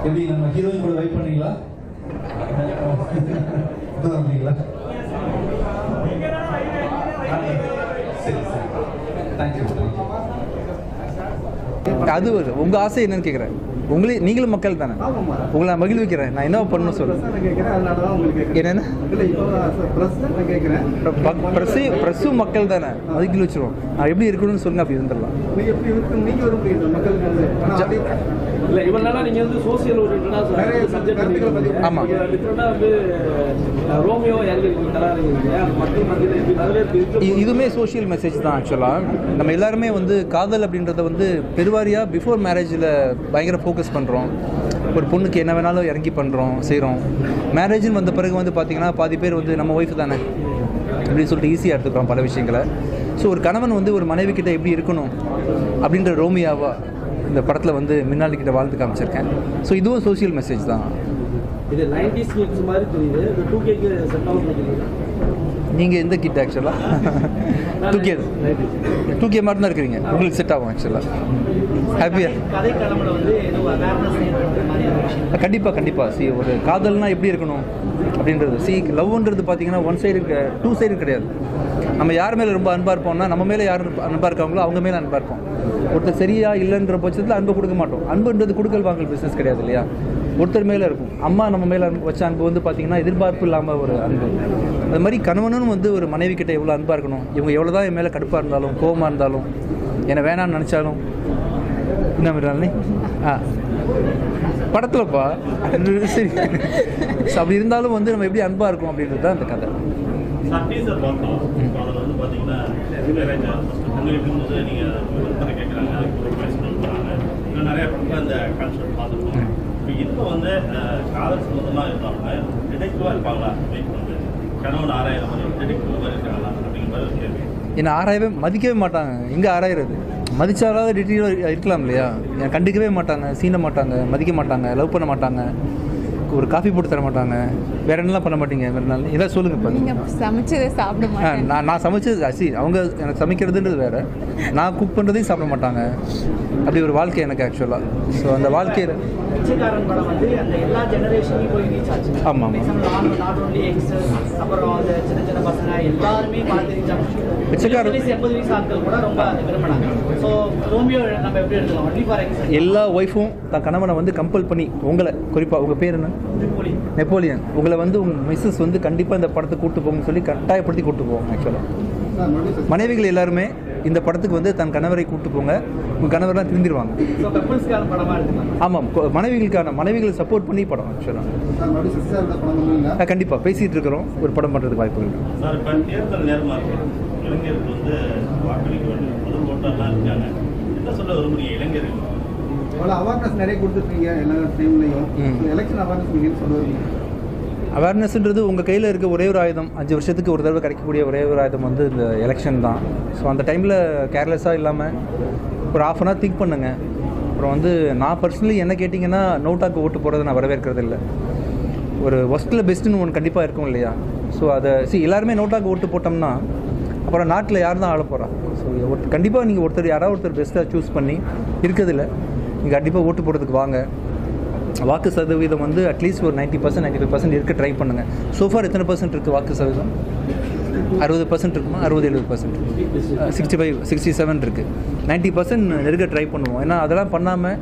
எப்படி நம்ம ஹீரோயின் கூட வெயிட் பண்ணீங்களா வந்தீங்களா சரி சரி. தேங்க்யூ தேங்க்யூ அது ஒரு உங்கள் ஆசை என்னன்னு கேட்குறேன் உங்களே நீங்களும் மக்கள் தானே? உங்களை நான் மகிழ்விக்கிறேன். நான் என்ன பண்ணணும் சொல்லுங்கள் என்னென்ன? ப்ரெஸ்ஸு ப்ரெஸ்ஸும் மக்கள் தானே? மதிக்கல் வச்சிருவோம். நான் எப்படி இருக்கணும்னு சொல்லுங்க அப்படி இருந்துடலாம். இல்ல இவ்வளவு நாளா நீங்க வந்து சோசியல் நிறைய சப்ஜெக்ட் கருத்துக்களை பதிவு ஆமா. டிஃப்ரெண்டா வந்து ரோமியோ இதுவுமே சோஷியல் மெசேஜ் தான் ஆக்சுவலாக நம்ம எல்லாருமே வந்து காதல் அப்படின்றத வந்து பெருவாரியாக பிஃபோர் மேரேஜில் பயங்கர ஃபோக்கஸ் பண்ணுறோம் ஒரு பொண்ணுக்கு என்ன வேணாலும் இறங்கி பண்ணுறோம் செய்கிறோம் மேரேஜ்னு வந்த பிறகு வந்து பார்த்திங்கன்னா பாதி பேர் வந்து நம்ம ஒய்ஃப் தானே? அப்படின்னு சொல்லிட்டு ஈஸியாக எடுத்துக்கிறோம் பல விஷயங்களை. ஸோ ஒரு கணவன் வந்து ஒரு மனைவி கிட்ட எப்படி இருக்கணும்? அப்படின்ற ரோமியாவா? இந்த படத்தில் வந்து மின்னாலி கிட்ட வாழ்ந்து காமிச்சிருக்கேன். ஸோ இதுவும் சோஷியல் மெசேஜ் தான். இது நைன்டிஸ் கிட்ஸ் மாதிரி தெரியுது. இது டூ கேக்கு செட் ஆகும் நினைக்கிறீங்க நீங்கள் எந்த கிட்ட ஆக்சுவலாக டூ கே டூ கே மாதிரி தான் இருக்கிறீங்க. உங்களுக்கு செட் ஆகும் ஆக்சுவலாக ஹாப்பியாக கண்டிப்பாக கண்டிப்பாக சி ஒரு காதல்னா எப்படி இருக்கணும் அப்படின்றது. சி லவ்ன்றது பார்த்தீங்கன்னா ஒன் சைடு டூ சைடு கிடையாது. நம்ம யார் மேலே ரொம்ப அன்பாக இருப்போம்னா நம்ம மேலே யார் அன்பாக இருக்காங்களோ அவங்க மேலே அன்பாக இருப்போம். ஒருத்தர் சரியா இல்லைன்ற பட்சத்தில் அன்பு கொடுக்க மாட்டோம். அன்புன்றது கொடுக்கல் வாங்கல் பிஸ்னஸ் கிடையாது இல்லையா? ஒருத்தர் மேலே இருக்கும். அம்மா நம்ம மேலே வச்ச அன்பு வந்து பார்த்தீங்கன்னா எதிர்பார்ப்பு இல்லாமல் ஒரு அன்பு. அது மாதிரி கணவனும் வந்து ஒரு மனைவி கிட்ட எவ்வளோ அன்பாக இருக்கணும்? இவங்க எவ்வளோ தான் என் மேலே கடுப்பாக இருந்தாலும் கோவமாக இருந்தாலும் என்னை வேணாம்னு நினச்சாலும். என்ன மாதிரி ஆ. படத்துலப்பா? சரி. அப்படி இருந்தாலும் வந்து நம்ம எப்படி அன்பா இருக்கும் அப்படின்றது தான் அந்த கதை. உங்களுக்கு வந்து நீங்கள் ஒருத்தரை கேட்குறாங்க அதுக்கு ஒரு பேசணும் போகிறாங்க இன்னும் நிறைய படத்தில் அந்த கான்செப்ட் பார்த்துருக்கோம். இப்போ இப்போ வந்து காதல் சம்மந்தமாக இருந்தாங்க டிடெக்டிவாக இருப்பாங்களா? வெயிட் வந்து கணவன் ஆராயிற மாதிரி டிடெக்டிவ் மாதிரி இருக்காங்களா அப்படிங்கிற மாதிரி ஒரு கேள்வி. என்னை ஆராயவே மதிக்கவே மாட்டாங்க. எங்கே ஆராயிறது? மதிச்சாலாவது டீட்டெயிலாக இருக்கலாம் இல்லையா? என்னை கண்டுக்கவே மாட்டாங்க சீன மாட்டாங்க மதிக்க மாட்டாங்க லவ் பண்ண மாட்டாங்க. ஒரு காஃபி போட்டு தர மாட்டாங்க. வேற என்னலாம் பண்ண மாட்டீங்க? வேற நாள் ஏதாவது சொல்லுங்க இப்போ. நீங்க சமைச்சதை சாப்பிட மாட்டேன். நான் நான் சமைச்சது அசி அவங்க எனக்கு சமைக்கிறதுன்றது வேற. நான் குக் பண்ணுறதையும் சாப்பிட மாட்டாங்க. அப்படி ஒரு வாழ்க்கை எனக்கு ஆக்சுவலாக ஸோ அந்த வாழ்க்கையில் வந்து அந்த எல்லா ஒய்ஃபும் தன் கணவனை வந்து கம்பல் பண்ணி உங்களை குறிப்பாக உங்கள் பேர் என்ன? நெப்போலியன். உங்களை வந்து உங்கள் மிஸ்ஸஸ் வந்து கண்டிப்பாக இந்த படத்துக்கு கூட்டு போங்கன்னு சொல்லி கட்டாயப்படுத்தி கூட்டு போவோம் ஆக்சுவலாக மனைவிகள் எல்லாருமே இந்த படத்துக்கு வந்து தன் கணவரை கூட்டு போங்க. உங்கள் கணவர்லாம் எடுத்துக்கலாம் ஆமாம். மனைவிகளுக்கான மனைவிகளை சப்போர்ட் பண்ணி படம் ஆக்சுவலாக கண்டிப்பாக பேசிகிட்டு இருக்கிறோம். ஒரு படம் பண்ணுறதுக்கு வாய்ப்புகள் சார் அவேர்னஸ் நிறைய கொடுத்துருக்கீங்க எல்லா டைம்லையும் ம். எலெக்ஷன் அவேர்னஸ் நீங்கள் சொல்லுவீங்க. அவேர்னஸ்ன்றது உங்கள் கையில் இருக்க ஒரே ஒரு ஆயுதம். அஞ்சு வருஷத்துக்கு ஒரு தடவை கிடைக்கக்கூடிய ஒரே ஒரு ஆயுதம் வந்து இந்த எலெக்ஷன் தான். ஸோ அந்த டைமில் கேர்லெஸ்ஸாக இல்லாமல் ஒரு ஆஃப் அன் ஹவர் திங்க் பண்ணுங்கள் அப்புறம் வந்து நான் பர்சனலி என்ன கேட்டிங்கன்னா நோட்டாக்கு ஓட்டு போடுறதை நான் வரவேற்கிறது இல்லை. ஒரு ஒஸ்ட்டில் பெஸ்ட்டுன்னு ஒன்று கண்டிப்பாக இருக்கும் இல்லையா? ஸோ அதை சி எல்லாருமே நோட்டாக்கு ஓட்டு போட்டோம்னா அப்புறம் நாட்டில் யார் தான் ஆள போகிறா ஸோ கண்டிப்பாக நீங்கள் ஒருத்தர் யாராவது ஒருத்தர் பெஸ்ட்டாக சூஸ் பண்ணி இருக்கிறதில்ல. நீங்கள் கண்டிப்பாக ஓட்டு போடுறதுக்கு வாங்க. வாக்கு சதவீதம் வந்து அட்லீஸ்ட் ஒரு ninety percent ninety five percent இருக்க ட்ரை பண்ணுங்கள் சோஃபார் எத்தனை பர்சன்ட் இருக்குது வாக்கு சதவீதம்? அறுபது பர்சன்ட் இருக்குமா? அறுபது எழுபது percent sixty five sixty seven இருக்குது நைன்ட்டி பர்சன்ட் நெருக்க ட்ரை பண்ணுவோம். ஏன்னா அதெல்லாம் பண்ணாமல்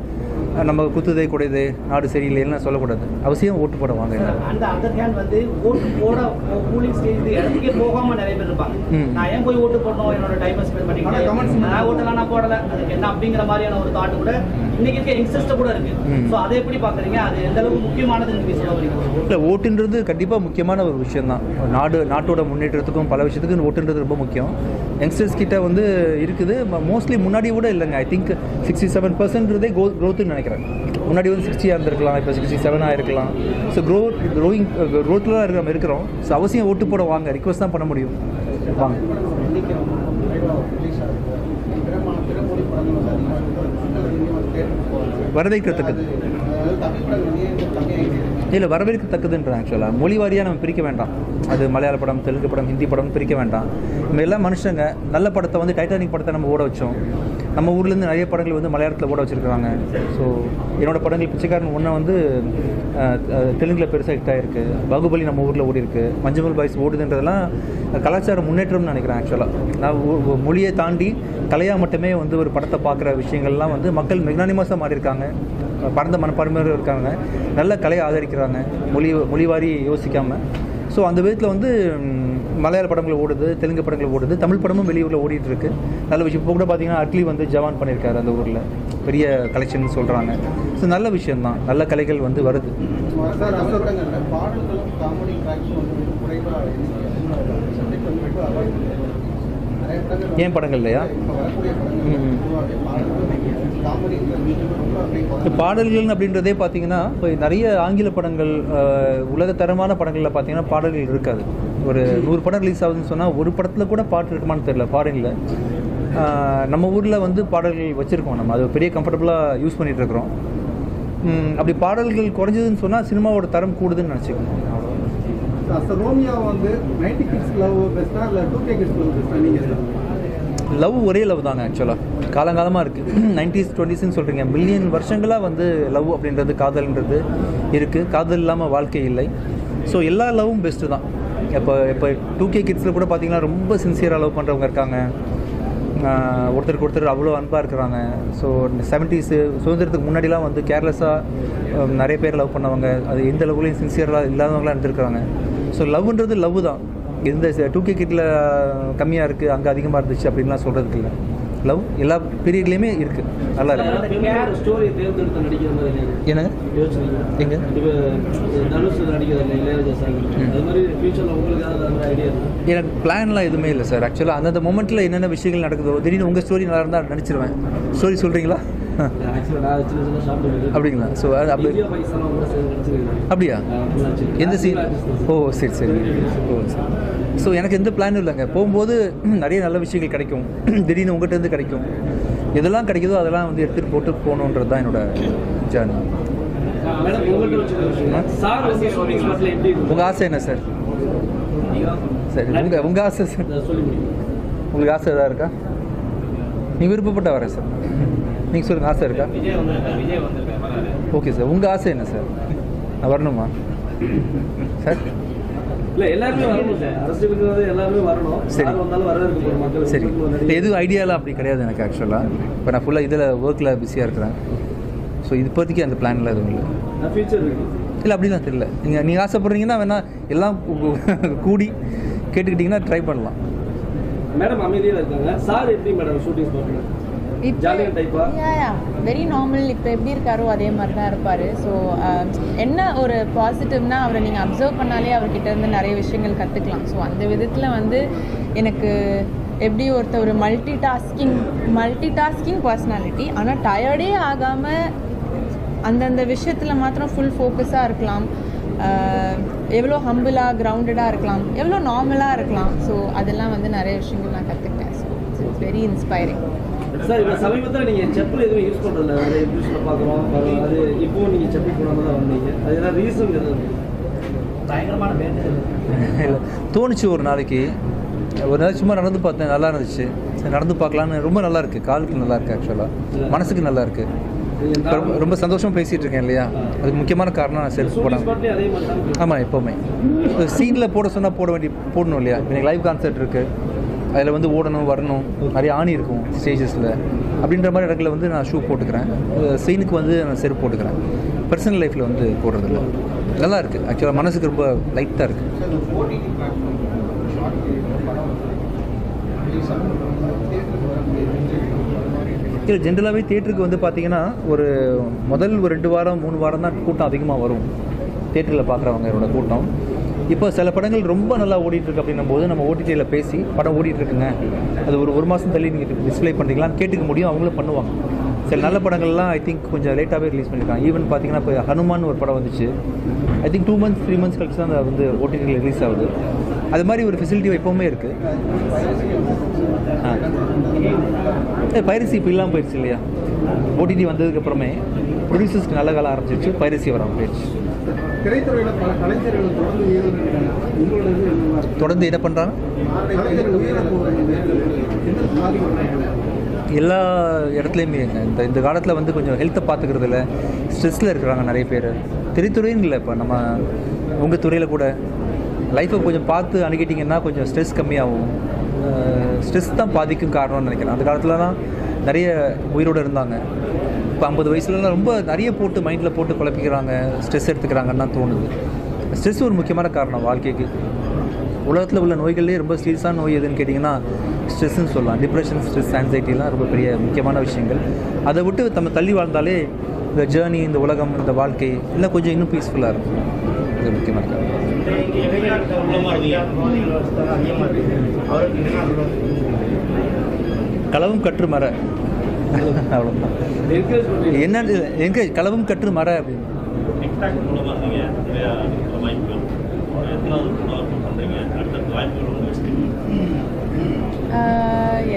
நம்ம குத்துதே குடையுது நாடு சரியில்லைன்னு சொல்லக்கூடாது. அவசியம் ஓட்டு போட வாங்க. அந்த அதர் ஹேண்ட் வந்து ஓட்டு போட கூலிங் ஸ்டேஜ் இடத்துக்கே போகாம நிறைய பேர் இருப்பாங்க. நான் ஏன் போய் ஓட்டு போடணும்? என்னோட டைம் ஸ்பெண்ட் பண்ணிக்கிட்டு நான் ஓட்டலாம் நான் போடல. அதுக்கு என்ன அப்படிங்கிற மாதிரியான ஒரு தாட் கூட இன்னைக்கு இருக்க யங்ஸ்டர்ஸ்ட கூட இருக்கு. ஸோ அதை எப்படி பாக்குறீங்க அது எந்த அளவுக்கு முக்கியமானது நீங்க சொல்ல வரீங்க? இல்லை ஓட்டுன்றது கண்டிப்பாக முக்கியமான ஒரு விஷயந்தான் நாடு நாட்டோட முன்னேற்றத்துக்கும் பல விஷயத்துக்கும் ஓட்டுன்றது ரொம்ப முக்கியம். யங்ஸ்டர்ஸ் கிட்ட வந்து இருக்குது. மோஸ்ட்லி முன்னாடி கூட இல்லைங்க. ஐ திங்க் சிக்ஸ்டி செவன் பர்சன்ட்றதே கோ நினைக்கிறேன். முன்னாடி வந்து சிக்ஸ்டியாக இருந்திருக்கலாம் இப்போ சிக்ஸ்டி செவனாக இருக்கலாம். ஸோ க்ரோ க்ரோயிங் க்ரோத்தில் தான் இருக்கிற நம்ம இருக்கிறோம். ஸோ அவசியம் ஓட்டு போட வாங்க ரிக்வஸ்ட் தான் பண்ண முடியும். வாங்க. வரவேற்கத்தக்கது. இல்லை வரவேற்கத்தக்கதுன்ற ஆக்சுவலாக மொழி வாரியாக நம்ம பிரிக்க வேண்டாம். அது மலையாள படம் தெலுங்கு படம் ஹிந்தி படம் பிரிக்க வேண்டாம். நம்ம எல்லாம் மனுஷங்க நல்ல படத்தை வந்து டைட்டானிக் படத்தை நம்ம ஓட வச்சோம். நம்ம ஊர்லேருந்து நிறைய படங்கள் வந்து மலையாளத்தில் ஓட வச்சுருக்காங்க ஸோ என்னோடய படங்கள் பிச்சைக்காரன் ஒன்று வந்து தெலுங்கில் பெருசாக ஹிட் ஆகிருக்கு பாகுபலி நம்ம ஊரில் ஓடி இருக்கு மஞ்சள் பாய்ஸ் ஓடுதுன்றதெல்லாம் கலாச்சார முன்னேற்றம்னு நினைக்கிறேன் ஆக்சுவலாக நான் மொழியை தாண்டி கலையாக மட்டுமே வந்து ஒரு படத்தை பார்க்குற விஷயங்கள்லாம் வந்து மக்கள் மெக்னானிமஸாக மாறியிருக்காங்க. பரந்த மனப்பான்மையோடு இருக்காங்க. நல்ல கலையை ஆதரிக்கிறாங்க. மொழி மொழிவாரி யோசிக்காமல் ஸோ அந்த விதத்தில் வந்து மலையாள படங்கள் ஓடுது தெலுங்கு படங்கள் ஓடுது தமிழ் படமும் வெளியூரில் ஓடிட்டு இருக்கு நல்ல விஷயம். இப்போ கூட பார்த்தீங்கன்னா அட்லி வந்து ஜவான் பண்ணியிருக்காரு அந்த ஊரில். பெரிய கலெக்ஷன் சொல்கிறாங்க ஸோ நல்ல விஷயம்தான். நல்ல கலைகள் வந்து வருது. ஏன் படங்கள் இல்லையா? பாடல்கள் அப்படின்றதே பார்த்தீங்கன்னா இப்போ நிறைய ஆங்கில படங்கள் அஹ், உலகத்தரமான படங்களில் பார்த்தீங்கன்னா பாடல்கள் இருக்காது. ஒரு நூறு படம் ரிலீஸ் ஆகுதுன்னு சொன்னால் ஒரு படத்தில் கூட பாட்டு இருக்குமான்னு தெரியல ஃபாரினில் நம்ம ஊரில் வந்து பாடல்கள் வச்சுருக்கோம் நம்ம. அது பெரிய கம்ஃபர்டபுளாக யூஸ் பண்ணிகிட்டு இருக்கிறோம். அப்படி பாடல்கள் குறைஞ்சதுன்னு சொன்னால் சினிமாவோட தரம் கூடுதுன்னு நினச்சிக்கணும் ரோமியா வந்து நைன்டி கிட்ஸ் லவ் பெஸ்ட்டா இல்லை டூ கே கிட்ஸ் லவ் பெஸ்ட்டா நீங்கள் லவ் ஒரே லவ் தாங்க ஆக்சுவலாக காலங்காலமாக இருக்குது நைன்டிஸ் டுவெண்ட்டிஸ்ன்னு சொல்கிறீங்க மில்லியன் வருஷங்களாக வந்து லவ் அப்படின்றது காதல்ன்றது இருக்குது காதல் இல்லாமல் வாழ்க்கை இல்லை. ஸோ எல்லா லவ்வும் பெஸ்ட்டு தான். இப்போ இப்போ டூ கே கிட்ஸில் கூட பார்த்தீங்கன்னா ரொம்ப சின்சியராக லவ் பண்ணுறவங்க இருக்காங்க. ஒருத்தருக்கு ஒருத்தர் அவ்வளோ அன்பாக இருக்கிறாங்க. ஸோ செவன்ட்டீஸு சுதந்திரத்துக்கு முன்னாடிலாம் வந்து கேர்லெஸ்ஸாக நிறைய பேர் லவ் பண்ணவங்க. அது எந்த லவ்லையும் சின்சியராக இல்லாதவங்களாம் இருந்திருக்கிறாங்க. ஸோ லவ்ன்றது லவ் தான் எந்த டூ கே கிட்டில் கம்மியாக இருக்குது அங்கே அதிகமாக இருந்துச்சு அப்படின்லாம் சொல்கிறதுக்கு இல்லை. லவ் எல்லா பீரியட்லேயுமே இருக்குது நல்லா இருக்கு? என்னங்க? எங்க? எனக்கு பிளான்லாம் எதுவுமே இல்லை சார் ஆக்சுவலாக அந்தந்த மொமெண்ட்டில் என்னென்ன விஷயங்கள் நடக்குதோ திடீர்னு உங்கள் ஸ்டோரி நல்லா இருந்தால் நடிச்சிருவேன் ஸ்டோரி சொல்கிறீங்களா அப்படிங்களா? ஸோ அது அப்படி அப்படியா? எந்த சீன் ஓ சரி சரி. ஓ சரி. ஸோ எனக்கு எந்த பிளானும் இல்லைங்க. போகும்போது நிறைய நல்ல விஷயங்கள் கிடைக்கும். திடீர்னு உங்கள்கிட்ட இருந்து கிடைக்கும். எதெல்லாம் கிடைக்குதோ அதெல்லாம் வந்து எடுத்துகிட்டு போட்டு போகணுன்றது தான் என்னோட ஜேர்னி உங்கள் ஆசை என்ன சார்? சரி உங்கள் உங்கள் ஆசை சார்? உங்களுக்கு ஆசை எதாவது இருக்கா? நீங்கள் விருப்பப்பட்ட வரேன் சார். நீங்கள் சொல்லுங்கள் ஆசை இருக்கா? ஓகே சார் உங்கள் ஆசை என்ன சார் நான் வரணுமா? சார் இல்லை எல்லாருமே வரணும் சார் அரசியலுக்கு வந்து எல்லாருமே வரணும். சரி. வந்தாலும் வரவேற்க மக்கள். எதுவும் ஐடியாலாம் அப்படி கிடையாது எனக்கு ஆக்சுவலாக இப்போ நான் ஃபுல்லாக இதில் ஒர்க்கில் பிஸியாக இருக்கிறேன். ஸோ இப்போதைக்கு அந்த பிளான்லாம் எதுவும் இல்லை. ஃபியூச்சர் இல்லை அப்படிலாம் தெரியல. நீங்கள் நீங்கள் ஆசைப்படுறீங்கன்னா வேணால் எல்லாம் கூடி கேட்டுக்கிட்டிங்கன்னா ட்ரை பண்ணலாம். மேடம் அமைதியாக இருக்காங்க. சார் எப்படி மேடம் ஷூட்டிங் ஸ்பாட்டில் ஜாலியாக டைப்பா வெரி நார்மல் இப்போ எப்படி இருக்காரோ அதே மாதிரி தான் இருப்பார் ஸோ என்ன ஒரு பாசிட்டிவ்னா அவரை நீங்கள் அப்சர்வ் பண்ணாலே அவர்கிட்ட இருந்து நிறைய விஷயங்கள் கற்றுக்கலாம் ஸோ அந்த விதத்தில் வந்து எனக்கு எப்படி ஒருத்தர் ஒரு multi tasking multi tasking personality ஆனால் டயர்டே ஆகாமல் அந்தந்த விஷயத்தில் மாத்திரம் ஃபுல் ஃபோக்கஸாக இருக்கலாம். எவ்வளோ ஹம்பிளாக கிரவுண்டடாக இருக்கலாம். எவ்வளோ நார்மலாக இருக்கலாம். ஸோ அதெல்லாம் வந்து நிறைய விஷயங்கள் நான் கற்றுக்கிட்டேன் so it's very inspiring sir இப்போ சமீபத்தில் நீங்கள் செப்பல் எதுவும் யூஸ் பண்ணுறதில்ல அது இன்ட்ரெஸ்ட்டில் பார்க்குறோம்? அது இப்போவும் நீங்கள் செப்பல் போடாமல் தான் வந்தீங்க. அது ஏதாவது ரீசன் எதாவது பயங்கரமான தோணுச்சு ஒரு நாளைக்கு. ஒரு நாள் சும்மா நடந்து பார்த்தேன் நல்லா இருந்துச்சு. சரி நடந்து பார்க்கலான்னு ரொம்ப நல்லா இருக்கு. காலுக்கு நல்லா இருக்கு ஆக்சுவலாக மனசுக்கு நல்லா இருக்கு. இப்ப ரொம்ப- ரொம்ப சந்தோஷமா பேசிட்டு இருக்கேன் இல்லையா? அதுக்கு முக்கியமான காரணம் நான் செல்ஃப் தான் ஆமாம் எப்போவுமே. சீனில் போட சொன்னால் போட வேண்டி போடணும் இல்லையா? எனக்கு லைவ் கான்சர்ட் இருக்குது அதில் வந்து ஓடணும் வரணும் நிறைய ஆணி இருக்கும் ஸ்டேஜஸில் அப்படின்ற மாதிரி இடங்களில் வந்து நான் ஷூ போட்டுக்கிறேன். சீனுக்கு வந்து நான் செருப்பு போட்டுக்கிறேன். பர்சனல் லைஃப்பில் வந்து போடுறதில்ல. நல்லா இருக்குது ஆக்சுவலாக மனசுக்கு ரொம்ப லைட்டாக இருக்குது இல்லை ஜென்ரலாகவே தேட்டருக்கு வந்து பார்த்தீங்கன்னா ஒரு முதல் ஒரு ரெண்டு வாரம் மூணு வாரம் தான் கூட்டம் அதிகமாக வரும். தேட்டரில் பார்க்குறவங்களோட கூட்டம். இப்போ சில படங்கள் ரொம்ப நல்லா ஓடிட்டுருக்கு அப்படின்னும் போது நம்ம ஓடிடியில் பேசி படம் ஓடிட்டுருக்குங்க. அது ஒரு ஒரு மாதம் தள்ளி நீங்கள் டிஸ்ப்ளே பண்ணுறீங்களான்னு கேட்டுக்க முடியும். அவங்களும் பண்ணுவாங்க. சில நல்ல படங்கள்லாம் ஐ திங்க் கொஞ்சம் லேட்டாகவே ரிலீஸ் பண்ணியிருக்காங்க ஈவன் பார்த்தீங்கன்னா இப்போ ஹனுமான் ஒரு படம் வந்துச்சு. I think two months three months கழிச்சு தான் அது வந்து ஓடிடியில் ரிலீஸ் ஆகுது. அது மாதிரி ஒரு ஃபெசிலிட்டி எப்போவுமே இருக்குது ஆ. பைரசி இப்போ இல்லாமல் போயிடுச்சு இல்லையா? ஓடிடி வந்ததுக்கப்புறமே ப்ரொடியூசர்ஸ்க்கு நல்ல காலம் ஆரம்பிச்சிருச்சு. பைரசி வராமல் போயிடுச்சு. திரைத்துறையில் பல கலைஞர்கள் தொடர்ந்து என்ன பண்ணுறாங்க எல்லா இடத்துலையுமே இந்த இந்த காலத்தில் வந்து கொஞ்சம் ஹெல்த்தை பார்த்துக்கிறதுல ஸ்ட்ரெஸ்ஸில் இருக்கிறாங்க நிறைய பேர். திரைத்துறைன்னு இல்லை இப்போ நம்ம உங்கள் துறையில் கூட. லைஃப்பை கொஞ்சம் பார்த்து அணுகிட்டிங்கன்னா கொஞ்சம் ஸ்ட்ரெஸ் கம்மியாகும். ஸ்ட்ரெஸ் தான் பாதிக்கும் காரணம்னு நினைக்கிறேன். அந்த காலத்துலலாம் நிறைய உயிரோடு இருந்தாங்க. இப்போ ஐம்பது வயசுலலாம் ரொம்ப நிறைய போட்டு மைண்டில் போட்டு குழப்பிக்கிறாங்க ஸ்ட்ரெஸ் எடுத்துக்கிறாங்கன்னு தான் தோணுது. ஸ்ட்ரெஸ் ஒரு முக்கியமான காரணம் வாழ்க்கைக்கு. உலகத்தில் உள்ள நோய்கள்லேயே ரொம்ப சீரியஸான நோய் எதுன்னு கேட்டிங்கன்னா ஸ்ட்ரெஸ்ஸுன்னு சொல்லலாம். டிப்ரெஷன் ஸ்ட்ரெஸ் ஆன்சைட்டிலாம் ரொம்ப பெரிய முக்கியமான விஷயங்கள். அதை விட்டு நம்ம தள்ளி வாழ்ந்தாலே இந்த ஜேர்னி இந்த உலகம் இந்த வாழ்க்கை எல்லாம் கொஞ்சம் இன்னும் பீஸ்ஃபுல்லாக இருக்கும். இது முக்கியமான காரணம். களவும் கற்று மர அவ்வளோதான் என்கரேஜ் என்ன எங்கே? களவும் கற்று மர அப்படின்னு.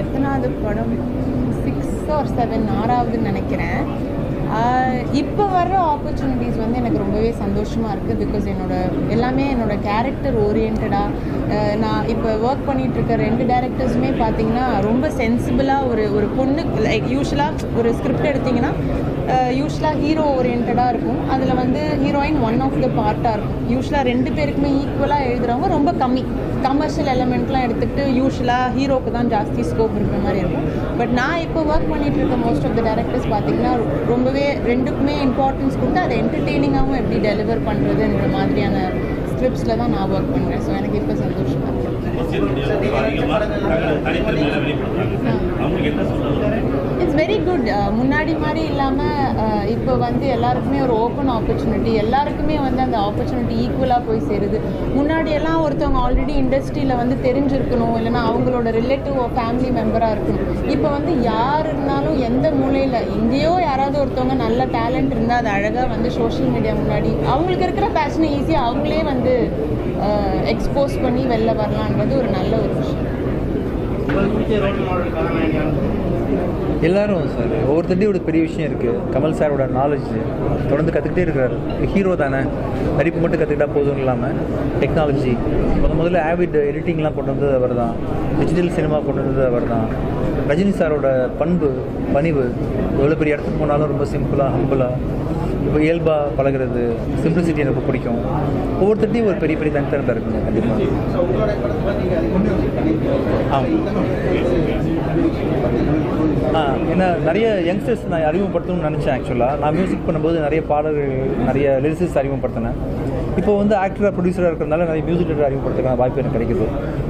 எத்தனாவது படம்? சிக்ஸ் ஆர் செவன் ஆறாவதுன்னு நினைக்கிறேன். இப்போ வர்ற ஆப்பர்ச்சுனிட்டிஸ் வந்து எனக்கு ரொம்பவே சந்தோஷமாக இருக்குது பிகாஸ் என்னோட எல்லாமே என்னோட கேரக்டர் ஓரியன்டாக நான் இப்போ ஒர்க் பண்ணிகிட்டு இருக்க ரெண்டு டேரக்டர்ஸுமே பார்த்தீங்கன்னா ரொம்ப சென்சிபிளாக ஒரு ஒரு பொண்ணு லைக் யூஸ்வலாக ஒரு ஸ்கிரிப்ட் எடுத்திங்கன்னா யூஸ்வலாக ஹீரோ ஓரியன்டாக இருக்கும். அதில் வந்து ஹீரோயின் ஒன் ஆஃப் த பார்ட்டாக இருக்கும். யூஸ்வலாக ரெண்டு பேருக்குமே ஈக்குவலாக எழுதுகிறவங்க ரொம்ப கம்மி. கமர்ஷியல் எலமெண்ட்லாம் எடுத்துக்கிட்டு யூஸ்வலாக ஹீரோக்கு தான் ஜாஸ்தி ஸ்கோப் இருக்கிற மாதிரி இருக்கும். பட் நான் இப்போ ஒர்க் பண்ணிகிட்டு இருக்க மோஸ்ட் ஆஃப் த டேரக்டர்ஸ் பார்த்தீங்கன்னா ரொம்பவே ரெண்டுக்குமே இம்பார்ட்டன்ஸ் கொடுத்து அதை என்டர்டெய்னிங்காகவும் எப்படி டெலிவர் பண்ணுறதுன்ற மாதிரியான ஸ்கிரிப்ட்ஸில் தான் நான் ஒர்க் பண்ணுறேன் ஸோ எனக்கு இப்போ சந்தோஷமாக இருக்குது இட்ஸ் வெரி குட் முன்னாடி மாதிரி இல்லாமல் uh, இப்போ வந்து எல்லாருக்குமே ஒரு ஓப்பன் ஆப்பர்ச்சுனிட்டி எல்லாருக்குமே வந்து அந்த ஆப்பர்ச்சுனிட்டி ஈக்குவலாக போய் சேருது. முன்னாடி எல்லாம் ஒருத்தவங்க ஆல்ரெடி இண்டஸ்ட்ரியில் வந்து தெரிஞ்சிருக்கணும் இல்லைன்னா அவங்களோட ரிலேட்டிவ் ஃபேமிலி மெம்பராக இருக்கணும். இப்போ வந்து யார் இருந்தாலும் எந்த மூலையில் எங்கேயோ யாராவது ஒருத்தவங்க நல்ல டேலண்ட் இருந்தால் அது அழகாக வந்து சோஷியல் மீடியா முன்னாடி அவங்களுக்கு இருக்கிற பேஷனை ஈஸியாக அவங்களே வந்து uh, எக்ஸ்போஸ் பண்ணி வெளில வரலான்றது ஒரு நல்ல ஒரு விஷயம். எல்லாரும் சார் ஒவ்வொருத்தட்டையும் ஒரு பெரிய விஷயம் இருக்குது கமல் சாரோட நாலேஜ் தொடர்ந்து கற்றுக்கிட்டே இருக்கிறார். ஹீரோ தானே. நடிப்பு மட்டும் கற்றுக்கிட்டா போதும் இல்லாமல் டெக்னாலஜி முத முதல்ல ஆவிட் எடிட்டிங்லாம் கொண்டு வந்தது அவர் தான் டிஜிட்டல் சினிமா கொண்டு வந்தது அவர் தான் ரஜினி சாரோட பண்பு பணிவு எவ்வளோ பெரிய இடத்துக்கு போனாலும் ரொம்ப சிம்பிளாக ஹம்பிளாக இப்போ இயல்பாக பழகுறது சிம்பிளிசிட்டி எனக்கு பிடிக்கும். ஒவ்வொருத்தட்டையும் ஒரு பெரிய பெரிய தனித்திறமை இருக்குங்க கண்டிப்பாக ஆமாம். ஏன்னா நிறைய யங்ஸ்டர்ஸ் நான் அறிமுகப்படுத்தணும்னு நினச்சேன் ஆக்சுவலாக நான் மியூசிக் பண்ணும்போது நிறைய பாடல்கள் நிறைய லிரிசிஸ் அறிமுகப்படுத்தினேன். இப்போ வந்து ஆக்டராக ப்ரொடியூசராக இருக்கிறதுனால நிறைய மியூசிக் டேரக்டர் அறிமுகப்படுத்துக்கான வாய்ப்பு எனக்கு கிடைக்குது.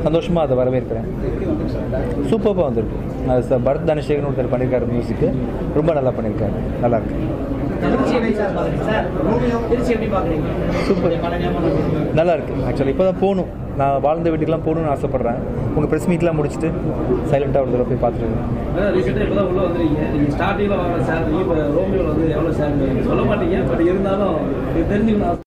சந்தோஷமாக அதை வரவேற்கிறேன். சூப்பராக வந்திருக்கு. அது சார் பரத் தனசேகரன் ஒருத்தர் பண்ணியிருக்காரு மியூசிக்கு ரொம்ப நல்லா பண்ணியிருக்காரு நல்லா இருக்கு. திருச்சி எப்படி சார் பார்க்குறீங்க சார் திருச்சி எப்படி பார்க்குறீங்க? சூப்பர். நல்லா இருக்கு. ஆக்சுவலி இப்போ தான் போகணும். நான் வாழ்ந்த வீட்டுக்கெலாம் போகணும்னு ஆசைப்பட்றேன். உங்கள் ப்ரெஸ் மீட்லாம் முடிச்சுட்டு சைலண்ட்டாக ஒரு தடவை போய் பார்த்துருக்கேன் இருக்கேன் நீங்கள் சொல்ல மாட்டீங்க பட் இருந்தாலும் தெரிஞ்சுக்கணும்.